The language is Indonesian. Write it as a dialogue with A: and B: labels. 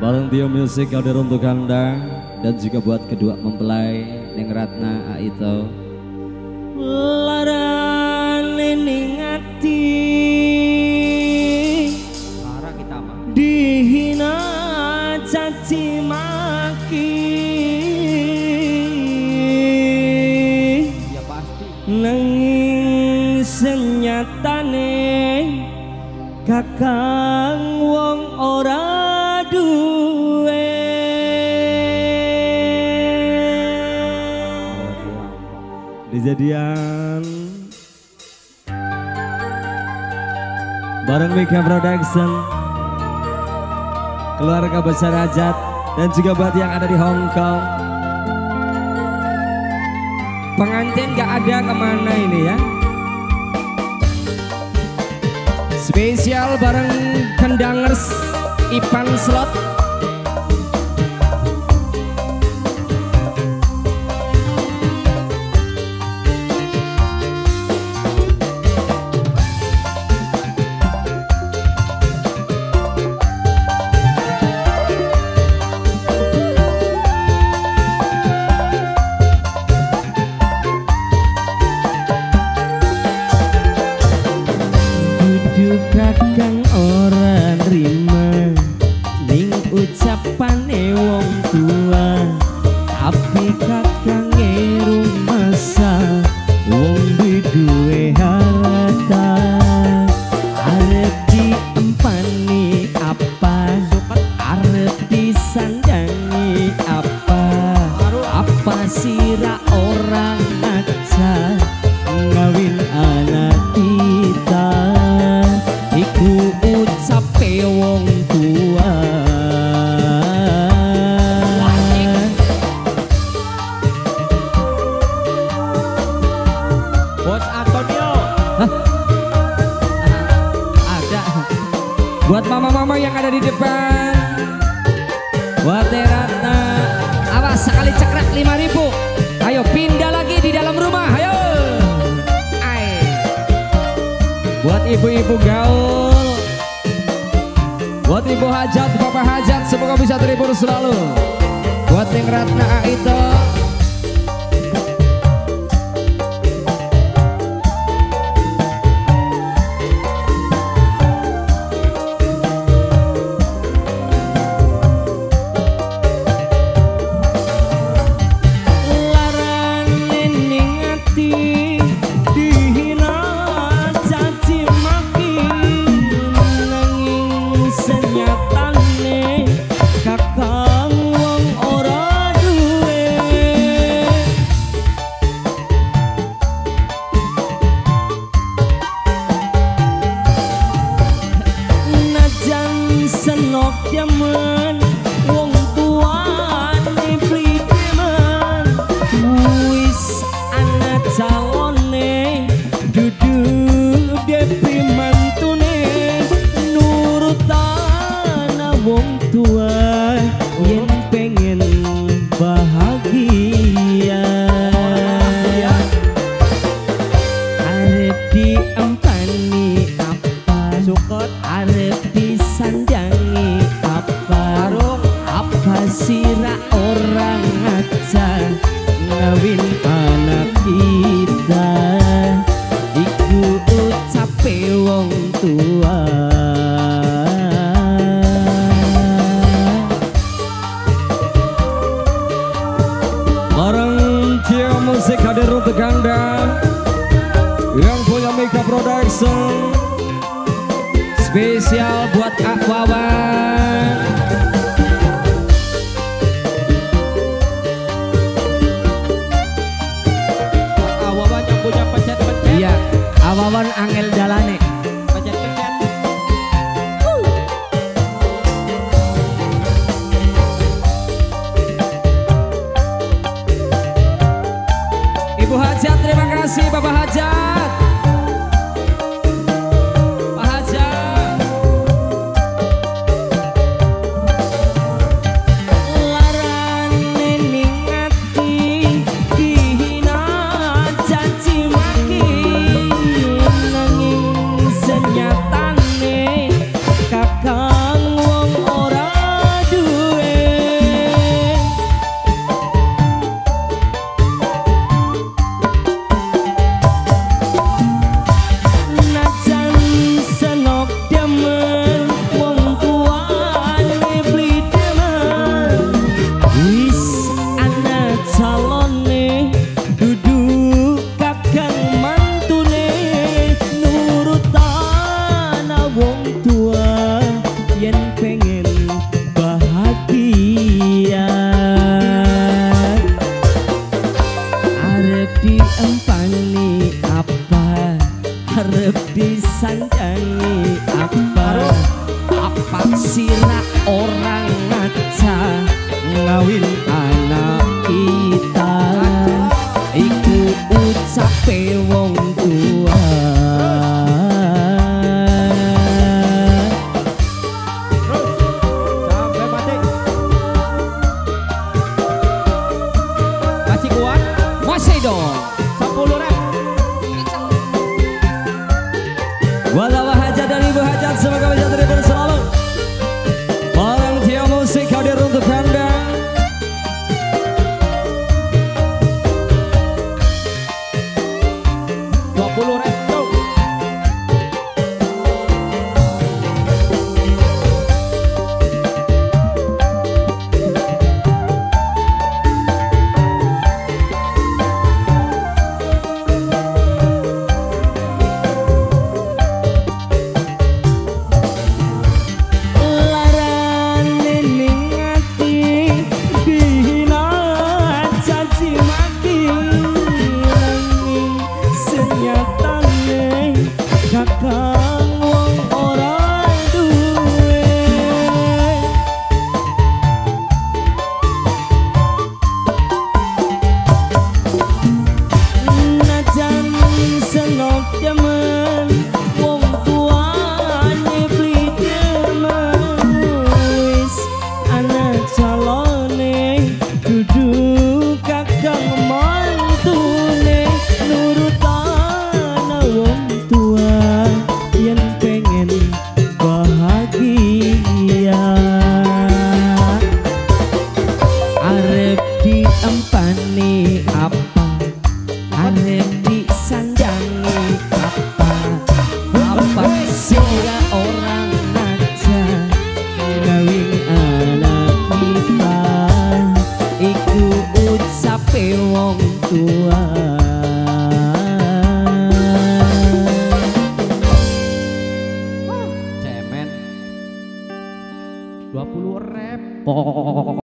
A: Bareng Tio Music hadir untuk Anda dan juga buat kedua mempelai Neng Ratna Aito.
B: Larane ning ati
A: kita mah.
B: dihina caci maki
A: Ya pasti.
B: nanging senyatane kakang
A: Dijadian bareng Mika Production keluarga besar Ajat dan juga buat yang ada di Hong Kong.
B: Pengantin gak ada ke mana ini ya? Spesial bareng kendangers Ipan Slot wong tua tapi kakang rumasa wong duwe harta. Arep diempani apa? Arep disandangi apa? Apa sira yang ada di depan. Buat Ratna. Awas sekali cekrak 5000 ayo pindah lagi di dalam rumah. Ayo. Ay. buat ibu-ibu gaul. Buat ibu hajat bapak hajat semoga bisa terhibur selalu. Buat Neng Ratna Aito sira orang aja ngawin anak kita. Iku ucape wong tua.
A: Bareng Tio Musik hadir untuk Anda yang punya Mika Production
B: spesial buat Kak
A: Semoga
B: bisa terhibur Masih kuat?
A: Masih dong. Selalu
B: Orang tiap musik hadir untuk anda.